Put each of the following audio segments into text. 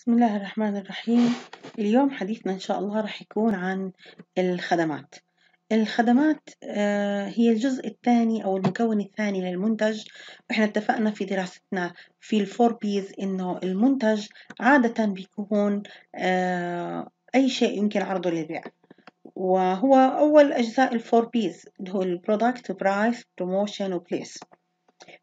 بسم الله الرحمن الرحيم. اليوم حديثنا إن شاء الله راح يكون عن الخدمات. الخدمات آه، هي الجزء الثاني أو المكون الثاني للمنتج. إحنا اتفقنا في دراستنا في ال four Ps إنه المنتج عادة بيكون آه، أي شيء يمكن عرضه للبيع. وهو أول أجزاء ال four Ps اللي هو ال product price promotion و place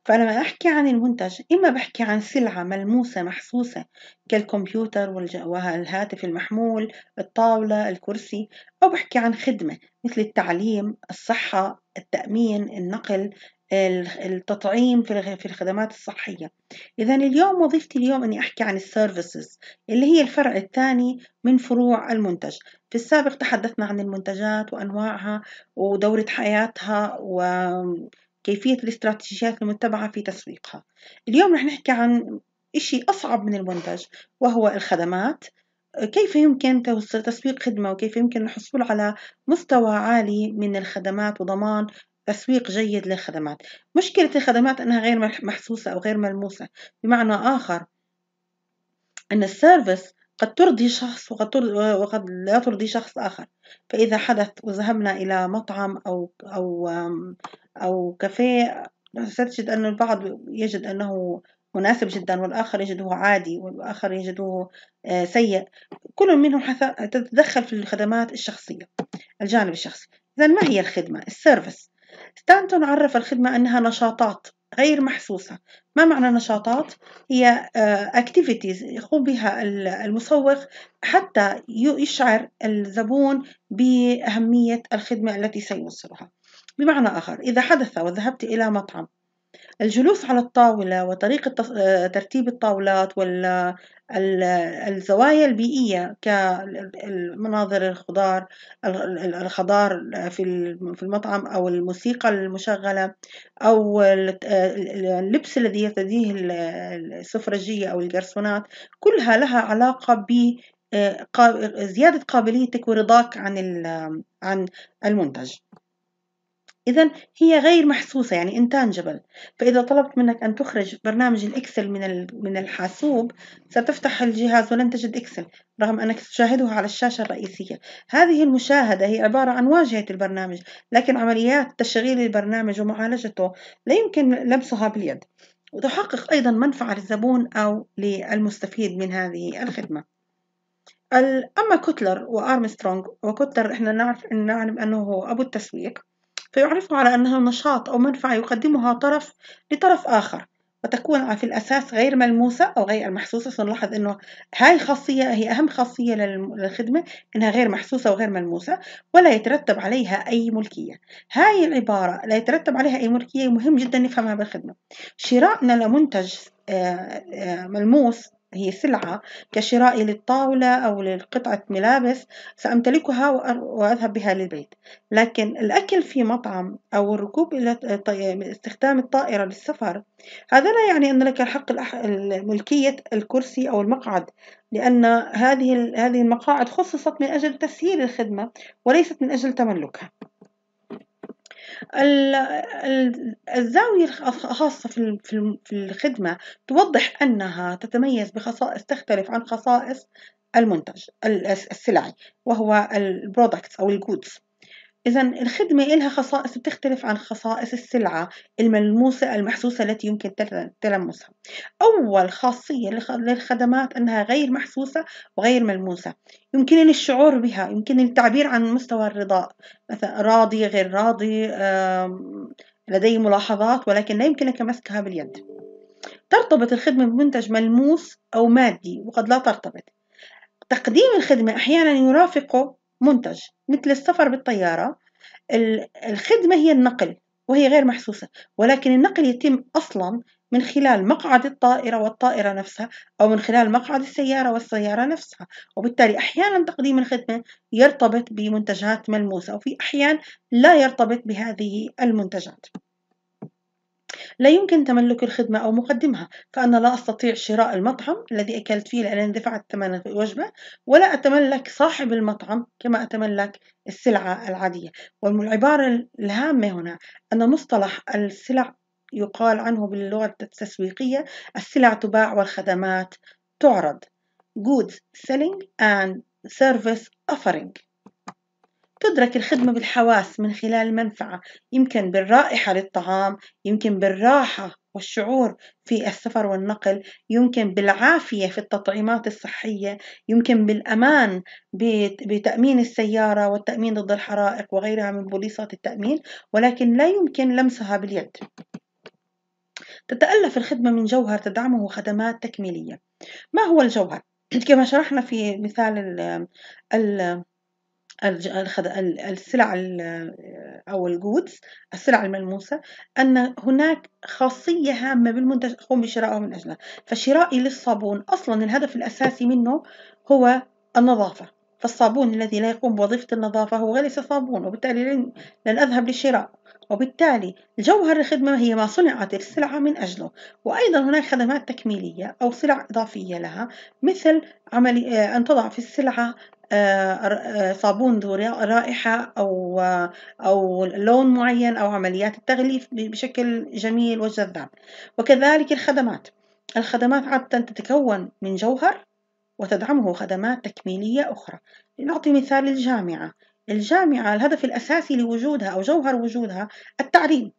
فلما أحكي عن المنتج إما بحكي عن سلعة ملموسة محسوسة كالكمبيوتر والهاتف المحمول الطاولة الكرسي أو بحكي عن خدمة مثل التعليم الصحة التأمين النقل التطعيم في الخدمات الصحية. إذا اليوم وظيفتي اليوم أني أحكي عن السيرفيسز اللي هي الفرع الثاني من فروع المنتج. في السابق تحدثنا عن المنتجات وأنواعها ودورة حياتها و كيفية الاستراتيجيات المتبعة في تسويقها. اليوم رح نحكي عن إشي أصعب من المنتج وهو الخدمات. كيف يمكن تسويق خدمة وكيف يمكن الحصول على مستوى عالي من الخدمات وضمان تسويق جيد للخدمات؟ مشكلة الخدمات أنها غير محسوسة أو غير ملموسة. بمعنى آخر أن السيرفيس قد ترضي شخص وقد, ترضي وقد لا ترضي شخص آخر. فإذا حدث وذهبنا إلى مطعم أو أو أو كافيه ستجد أن البعض يجد أنه مناسب جدا والآخر يجده عادي والآخر يجده آه، سيء. كل منهم تتدخل في الخدمات الشخصية. الجانب الشخصي. إذا ما هي الخدمة؟ ال service. ستانتون عرف الخدمة أنها نشاطات. غير محسوسة ما معنى نشاطات؟ هي activities يقوم بها المسوق حتى يشعر الزبون بأهمية الخدمة التي سيوصلها بمعنى آخر إذا حدث وذهبت إلى مطعم الجلوس على الطاولة وطريقة ترتيب الطاولات والزوايا البيئية كمناظر الخضار الخضار في المطعم أو الموسيقى المشغلة أو اللبس الذي يرتديه السفرجية أو الجرسونات. كلها لها علاقة ب زيادة قابليتك ورضاك عن عن المنتج. إذا هي غير محسوسة يعني انتانجبل فإذا طلبت منك أن تخرج برنامج الإكسل من من الحاسوب ستفتح الجهاز ولن تجد إكسل رغم أنك تشاهده على الشاشة الرئيسية. هذه المشاهدة هي عبارة عن واجهة البرنامج لكن عمليات تشغيل البرنامج ومعالجته لا يمكن لمسها باليد. وتحقق أيضا منفعة للزبون أو للمستفيد من هذه الخدمة. أما كوتلر وأرمسترونغ وكوتلر إحنا نعرف نعلم أنه هو أبو التسويق. فيعرف على أنها نشاط أو منفعة يقدمها طرف لطرف آخر وتكون في الأساس غير ملموسة أو غير محسوسة. سنلاحظ أنه هاي خاصية هي أهم خاصية للخدمة أنها غير محسوسة وغير ملموسة ولا يترتب عليها أي ملكية. هاي العبارة لا يترتب عليها أي ملكية مهم جدا نفهمها بالخدمة. شرائنا لمنتج آه، آه، ملموس هي سلعة كشرائي للطاولة أو لقطعة ملابس سأمتلكها وأذهب بها للبيت. لكن الأكل في مطعم أو الركوب إلى استخدام الطائرة للسفر هذا لا يعني أن لك الحق ملكية الكرسي أو المقعد لأن هذه المقاعد خصصت من أجل تسهيل الخدمة وليست من أجل تملكها. الزاوية الخاصة في الخدمة توضح أنها تتميز بخصائص تختلف عن خصائص المنتج السلعي وهو ال products أو ال goods إذا الخدمة إلها خصائص بتختلف عن خصائص السلعة الملموسة المحسوسة التي يمكن تلمسها. أول خاصية للخدمات أنها غير محسوسة وغير ملموسة. يمكنني الشعور بها، يمكنني التعبير عن مستوى الرضاء، مثلا راضي غير راضي، لدي ملاحظات ولكن لا يمكنك مسكها باليد. ترتبط الخدمة بمنتج ملموس أو مادي وقد لا ترتبط. تقديم الخدمة أحيانا يرافقه منتج مثل السفر بالطيارة الخدمة هي النقل وهي غير محسوسة. ولكن النقل يتم أصلا من خلال مقعد الطائرة والطائرة نفسها أو من خلال مقعد السيارة والسيارة نفسها. وبالتالي أحيانا تقديم الخدمة يرتبط بمنتجات ملموسة وفي أحيان لا يرتبط بهذه المنتجات. لا يمكن تملك الخدمة أو مقدمها فأنا لا أستطيع شراء المطعم الذي أكلت فيه لأنني دفعت ثمن الوجبة ولا أتملك صاحب المطعم كما أتملك السلعة العادية. والعبارة الهامة هنا أن مصطلح السلع يقال عنه باللغة التسويقية السلع تباع والخدمات تعرض. Goods selling and service offering. تدرك الخدمة بالحواس من خلال المنفعة يمكن بالرائحة للطعام يمكن بالراحة والشعور في السفر والنقل يمكن بالعافية في التطعيمات الصحية يمكن بالأمان بتأمين السيارة والتأمين ضد الحرائق وغيرها من بوليصات التأمين ولكن لا يمكن لمسها باليد تتألف الخدمة من جوهر تدعمه خدمات تكميلية ما هو الجوهر؟ كما شرحنا في مثال ال ال السلع أو الجودز السلع الملموسة أن هناك خاصية هامة بالمنتج أقوم بشرائه من أجلها فشرائي للصابون أصلا الهدف الأساسي منه هو النظافة. فالصابون الذي لا يقوم بوظيفة النظافة هو ليس صابون وبالتالي لن أذهب للشراء. وبالتالي جوهر الخدمة هي ما صنعت السلعة من أجله. وأيضا هناك خدمات تكميلية أو سلع إضافية لها مثل عملي أن تضع في السلعة صابون ذو رائحة أو أو لون معين أو عمليات التغليف بشكل جميل وجذاب وكذلك الخدمات. الخدمات عادة تتكون من جوهر وتدعمه خدمات تكميلية أخرى. لنعطي مثال الجامعة الجامعة الهدف الأساسي لوجودها أو جوهر وجودها التعليم.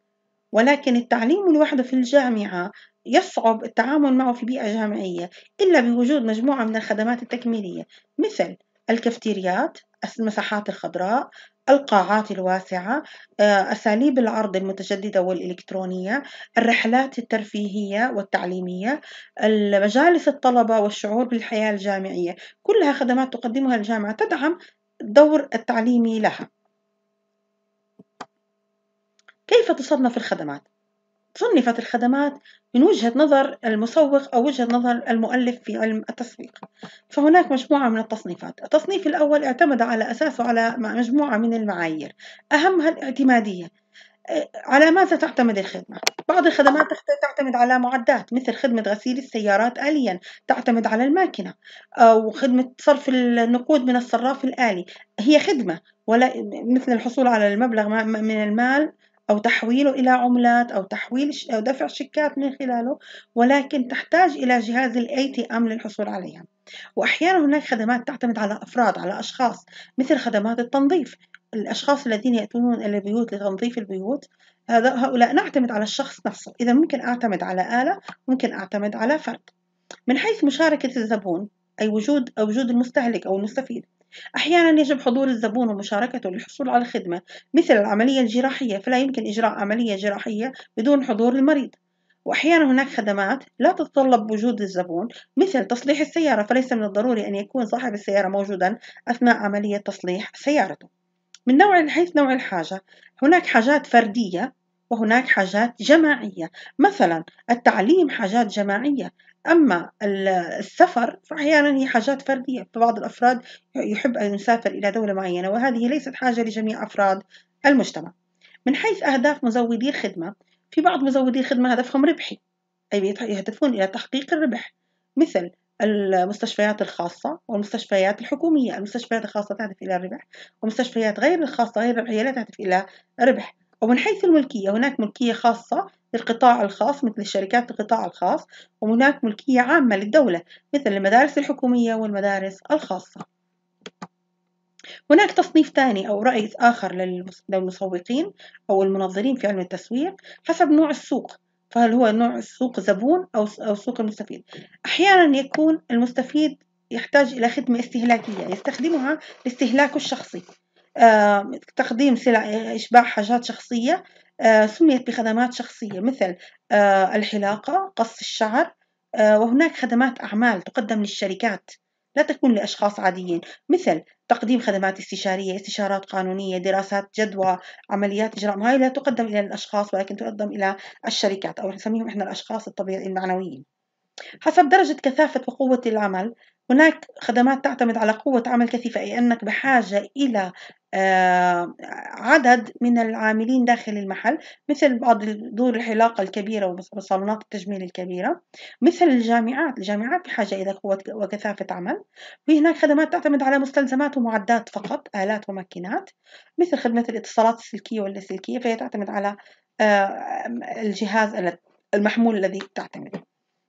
ولكن التعليم لوحده في الجامعة يصعب التعامل معه في بيئة جامعية إلا بوجود مجموعة من الخدمات التكميلية. مثل الكافتيريات المساحات الخضراء القاعات الواسعة آه، أساليب العرض المتجددة والإلكترونية الرحلات الترفيهية والتعليمية مجالس الطلبة والشعور بالحياة الجامعية كلها خدمات تقدمها الجامعة تدعم الدور التعليمي لها كيف تصنف الخدمات؟ صنفت الخدمات من وجهة نظر المسوق أو وجهة نظر المؤلف في علم التسويق. فهناك مجموعة من التصنيفات. التصنيف الأول اعتمد على أساسه على مجموعة من المعايير. أهمها الاعتمادية. على ماذا تعتمد الخدمة؟ بعض الخدمات تعتمد على معدات مثل خدمة غسيل السيارات آليا تعتمد على الماكينة أو خدمة صرف النقود من الصراف الآلي. هي خدمة ولا مثل الحصول على المبلغ من المال أو تحويله إلى عملات أو تحويل أو دفع شيكات من خلاله ولكن تحتاج إلى جهاز ال ATM للحصول عليها. وأحيانا هناك خدمات تعتمد على أفراد على أشخاص مثل خدمات التنظيف. الأشخاص الذين يأتون إلى البيوت لتنظيف البيوت هؤلاء نعتمد على الشخص نفسه. إذا ممكن أعتمد على آلة ممكن أعتمد على فرد. من حيث مشاركة الزبون أي وجود أو وجود المستهلك أو المستفيد. أحيانا يجب حضور الزبون ومشاركته للحصول على الخدمة مثل العملية الجراحية فلا يمكن إجراء عملية جراحية بدون حضور المريض. وأحيانا هناك خدمات لا تتطلب وجود الزبون مثل تصليح السيارة فليس من الضروري أن يكون صاحب السيارة موجودا أثناء عملية تصليح سيارته. من نوع حيث نوع الحاجة. هناك حاجات فردية وهناك حاجات جماعية. مثلا التعليم حاجات جماعية أما السفر فأحيانا هي حاجات فردية. فبعض الأفراد يحب أن يسافر إلى دولة معينة وهذه ليست حاجة لجميع أفراد المجتمع. من حيث أهداف مزودي الخدمة في بعض مزودي الخدمة هدفهم ربحي أي يهدفون إلى تحقيق الربح. مثل المستشفيات الخاصة والمستشفيات الحكومية. المستشفيات الخاصة تهدف إلى الربح والمستشفيات غير الخاصة غير الربحية لا تهدف إلى الربح. ومن حيث الملكية هناك ملكية خاصة للقطاع الخاص مثل الشركات القطاع الخاص وهناك ملكية عامة للدولة مثل المدارس الحكومية والمدارس الخاصة. هناك تصنيف ثاني أو رأي آخر للمسوقين أو المنظرين في علم التسويق حسب نوع السوق. فهل هو نوع السوق زبون أو سوق المستفيد؟ أحيانا يكون المستفيد يحتاج إلى خدمة استهلاكية يستخدمها لاستهلاكه الشخصي. تقديم سلع إشباع حاجات شخصية آه، سميت بخدمات شخصية مثل آه، الحلاقة قص الشعر وهناك خدمات أعمال تقدم للشركات لا تكون لأشخاص عاديين مثل تقديم خدمات استشارية استشارات قانونية دراسات جدوى عمليات إجراء هاي لا تقدم إلى الأشخاص ولكن تقدم إلى الشركات أو نسميهم إحنا الأشخاص الطبيعيين المعنويين. حسب درجة كثافة وقوة العمل هناك خدمات تعتمد على قوة عمل كثيفة أي أنك بحاجة إلى آه، عدد من العاملين داخل المحل مثل بعض دور الحلاقة الكبيرة وصالونات التجميل الكبيرة مثل الجامعات الجامعات بحاجة إلى قوة وكثافة عمل وهناك خدمات تعتمد على مستلزمات ومعدات فقط آلات وماكينات مثل خدمة الاتصالات السلكية واللاسلكية فهي تعتمد على آه، الجهاز المحمول الذي تعتمد.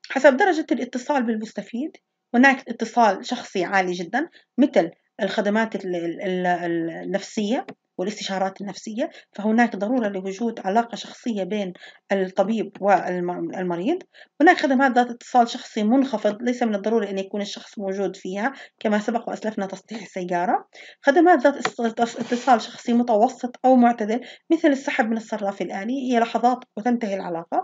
حسب درجة الاتصال بالمستفيد هناك اتصال شخصي عالي جدا مثل الخدمات النفسية والاستشارات النفسية. فهناك ضرورة لوجود علاقة شخصية بين الطبيب والمريض. هناك خدمات ذات اتصال شخصي منخفض ليس من الضروري أن يكون الشخص موجود فيها كما سبق وأسلفنا تصليح السيارة. خدمات ذات اتصال شخصي متوسط أو معتدل مثل السحب من الصراف الآلي هي لحظات وتنتهي العلاقة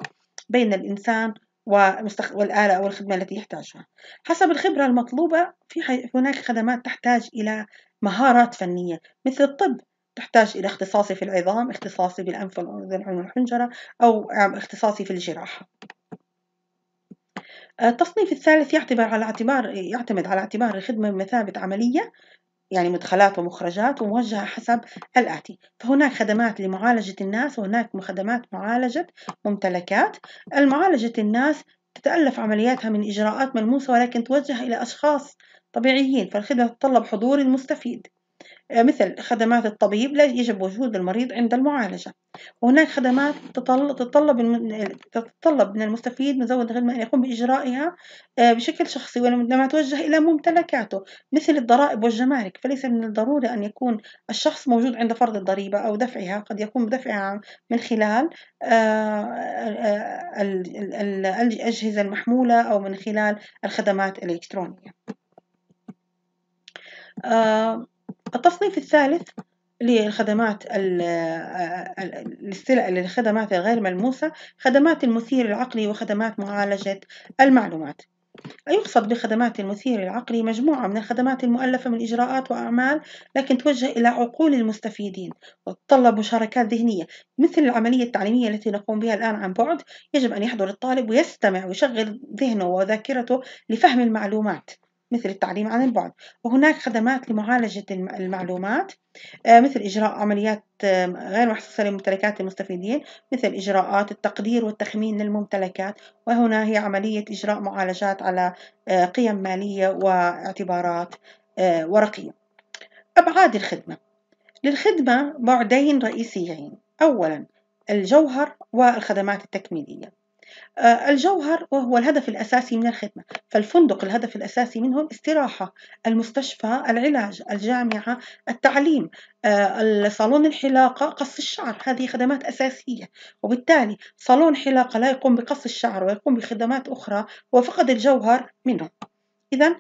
بين الإنسان والآلة أو الخدمة التي يحتاجها. حسب الخبرة المطلوبة في هناك خدمات تحتاج إلى مهارات فنية مثل الطب. تحتاج إلى اختصاصي في العظام اختصاصي بالأنف والأذن والحنجرة أو اختصاصي في الجراحة. التصنيف الثالث يعتبر على اعتبار يعتمد على اعتبار الخدمة بمثابة عملية. يعني مدخلات ومخرجات وموجهة حسب الآتي فهناك خدمات لمعالجة الناس وهناك خدمات معالجة ممتلكات. المعالجة الناس تتألف عملياتها من إجراءات ملموسة ولكن توجه إلى أشخاص طبيعيين فالخدمة تتطلب حضور المستفيد. مثل خدمات الطبيب لا يجب وجود المريض عند المعالجة. وهناك خدمات تتطلب تتطلب من المستفيد مزود الخدمة أن يقوم بإجرائها آه، بشكل شخصي ولما توجه إلى ممتلكاته مثل الضرائب والجمارك. فليس من الضروري أن يكون الشخص موجود عند فرض الضريبة أو دفعها قد يقوم بدفعها من خلال آه، الأجهزة المحمولة أو من خلال الخدمات الإلكترونية. التصنيف الثالث للخدمات للخدمات الغير ملموسة خدمات المثير العقلي وخدمات معالجة المعلومات. يقصد بخدمات المثير العقلي مجموعة من الخدمات المؤلفة من إجراءات وأعمال لكن توجه إلى عقول المستفيدين وتتطلب مشاركات ذهنية. مثل العملية التعليمية التي نقوم بها الآن عن بعد يجب أن يحضر الطالب ويستمع ويشغل ذهنه وذاكرته لفهم المعلومات. مثل التعليم عن البعد. وهناك خدمات لمعالجة المعلومات آه، مثل إجراء عمليات آه، غير محسوسة لممتلكات المستفيدين مثل إجراءات التقدير والتخمين للممتلكات. وهنا هي عملية إجراء معالجات على آه، قيم مالية واعتبارات ورقية. أبعاد الخدمة. للخدمة بعدين رئيسيين. أولا الجوهر والخدمات التكميلية. الجوهر وهو الهدف الأساسي من الخدمة فالفندق الهدف الأساسي منه الاستراحة المستشفى العلاج الجامعة التعليم آه، صالون الحلاقة قص الشعر هذه خدمات أساسية وبالتالي صالون حلاقة لا يقوم بقص الشعر ويقوم بخدمات أخرى هو فقد الجوهر منه إذا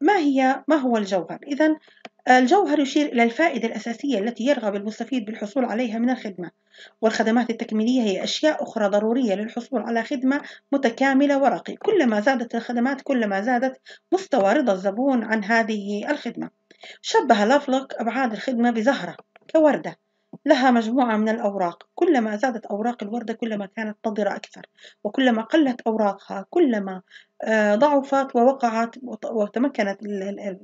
ما هي ما هو الجوهر؟ إذا الجوهر يشير إلى الفائدة الأساسية التي يرغب المستفيد بالحصول عليها من الخدمة. والخدمات التكميلية هي أشياء أخرى ضرورية للحصول على خدمة متكاملة ورقي كلما زادت الخدمات كلما زادت مستوى رضا الزبون عن هذه الخدمة. شبه لافلوك أبعاد الخدمة بزهرة كوردة. لها مجموعة من الأوراق. كلما زادت أوراق الوردة كلما كانت نضرة أكثر. وكلما قلت أوراقها كلما آه، ضعفت ووقعت وتمكنت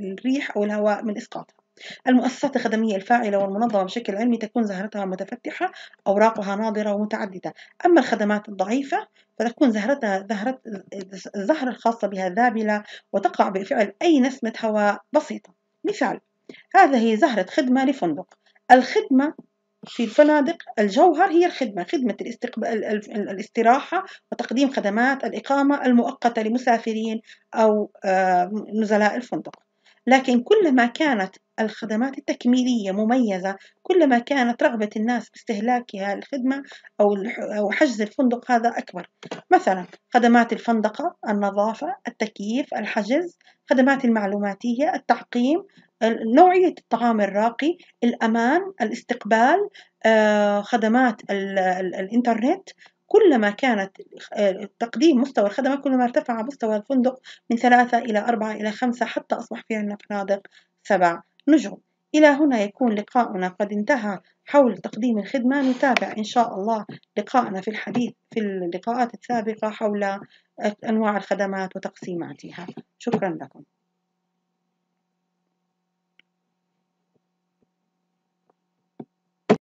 الريح أو الهواء من إسقاطها. المؤسسات الخدمية الفاعلة والمنظمة بشكل علمي تكون زهرتها متفتحة أوراقها ناضرة ومتعددة. أما الخدمات الضعيفة فتكون زهرتها زهرة الزهرة الخاصة بها ذابلة وتقع بفعل أي نسمة هواء بسيطة. مثال هذه زهرة خدمة لفندق. الخدمة في الفنادق الجوهر هي الخدمة خدمة الاستقبال الاستراحة وتقديم خدمات الإقامة المؤقتة لمسافرين أو نزلاء الفندق. لكن كلما كانت الخدمات التكميلية مميزة كلما كانت رغبة الناس باستهلاكها الخدمة أو حجز الفندق هذا أكبر. مثلا خدمات الفندقة النظافة التكييف الحجز خدمات المعلوماتية التعقيم نوعية الطعام الراقي الأمان الاستقبال آه، خدمات الإنترنت. كلما كانت آه، تقديم مستوى الخدمة كلما ارتفع مستوى الفندق من ثلاثة إلى أربعة إلى خمسة حتى أصبح في عندنا فنادق سبع نجوم. إلى هنا يكون لقاؤنا قد انتهى حول تقديم الخدمة. نتابع إن شاء الله لقاءنا في الحديث في اللقاءات السابقة حول أنواع الخدمات وتقسيماتها. شكرا لكم.